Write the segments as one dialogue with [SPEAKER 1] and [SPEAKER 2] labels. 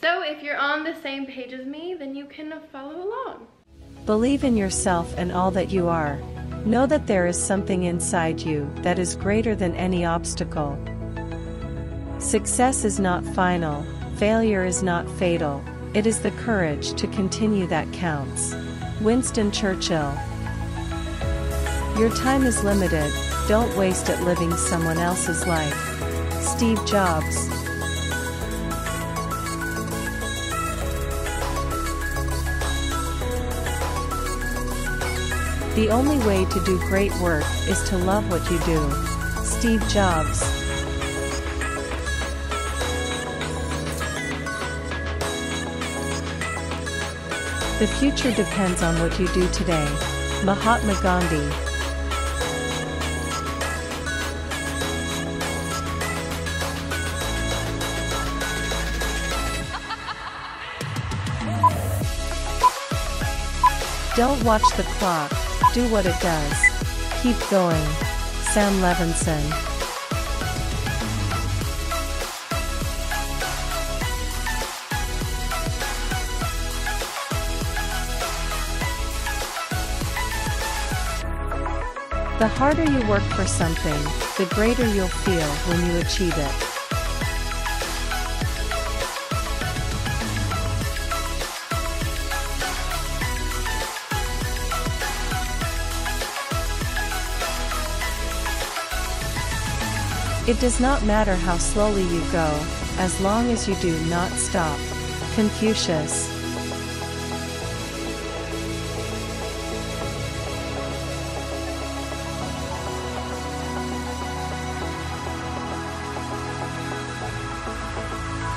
[SPEAKER 1] So if you're on the same page as me, then you can follow along.
[SPEAKER 2] Believe in yourself and all that you are. Know that there is something inside you that is greater than any obstacle. Success is not final, failure is not fatal, it is the courage to continue that counts. Winston Churchill Your time is limited, don't waste it living someone else's life. Steve Jobs The only way to do great work is to love what you do. Steve Jobs. The future depends on what you do today. Mahatma Gandhi. Don't watch the clock, do what it does. Keep going. Sam Levenson. The harder you work for something, the greater you'll feel when you achieve it. It does not matter how slowly you go, as long as you do not stop. Confucius.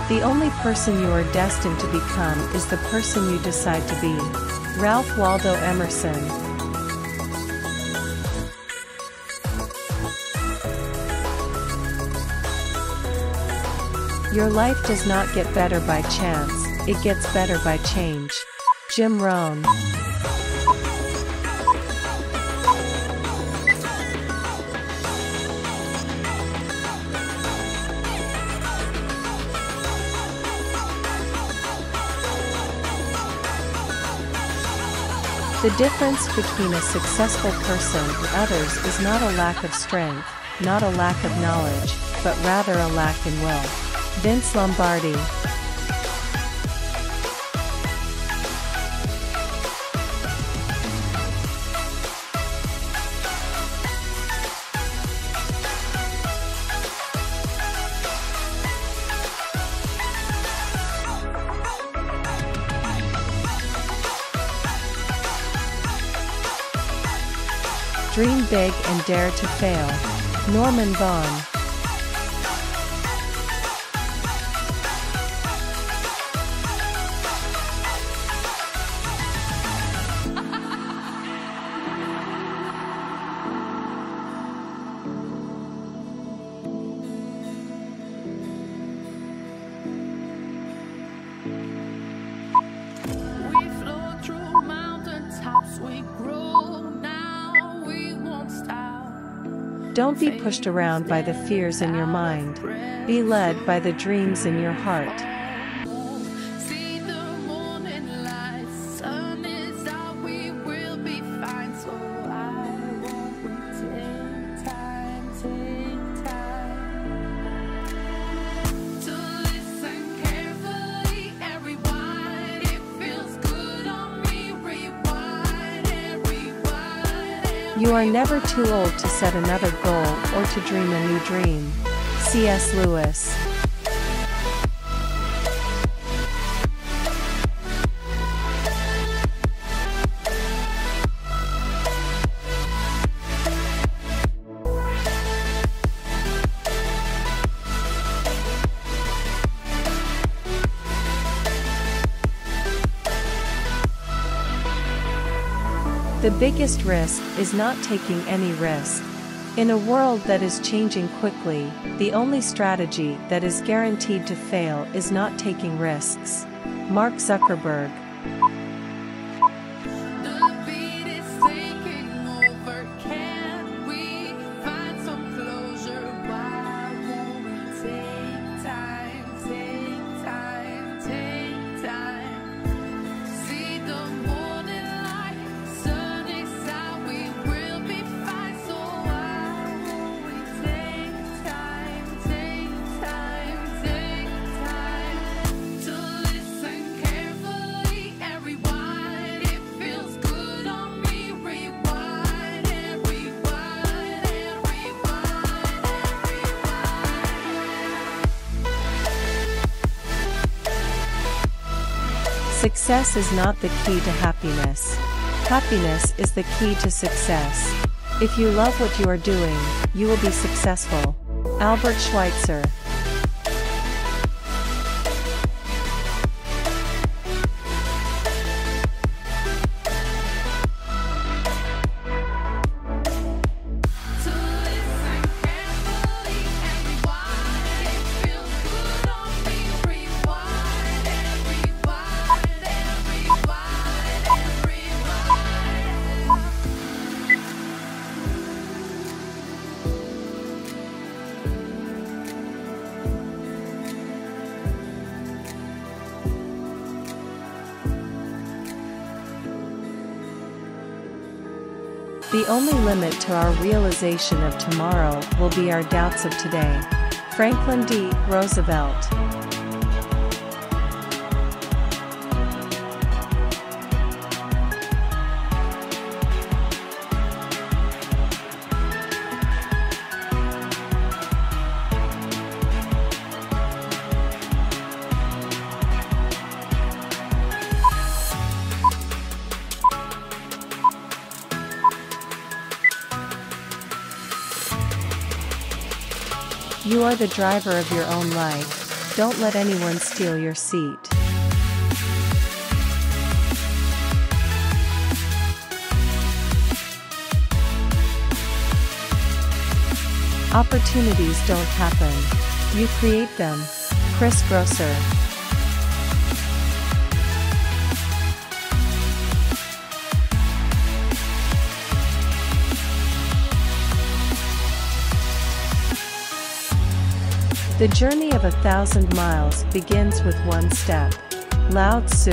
[SPEAKER 2] The only person you are destined to become is the person you decide to be. Ralph Waldo Emerson Your life does not get better by chance, it gets better by change. Jim Rohn The difference between a successful person and others is not a lack of strength, not a lack of knowledge, but rather a lack in will. Vince Lombardi Dream big and dare to fail. Norman Vaughn Don't be pushed around by the fears in your mind. Be led by the dreams in your heart. You are never too old to set another goal or to dream a new dream. C.S. Lewis The biggest risk is not taking any risk. In a world that is changing quickly, the only strategy that is guaranteed to fail is not taking risks. Mark Zuckerberg Success is not the key to happiness. Happiness is the key to success. If you love what you are doing, you will be successful. Albert Schweitzer The only limit to our realization of tomorrow will be our doubts of today. Franklin D. Roosevelt You are the driver of your own life, don't let anyone steal your seat. Opportunities don't happen. You create them. Chris Grosser The journey of a thousand miles begins with one step. Lao Tzu.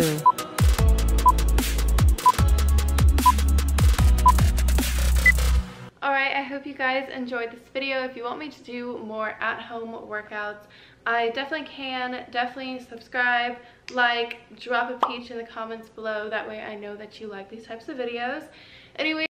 [SPEAKER 1] Alright, I hope you guys enjoyed this video. If you want me to do more at-home workouts, I definitely can. Definitely subscribe, like, drop a peach in the comments below. That way I know that you like these types of videos. Anyway,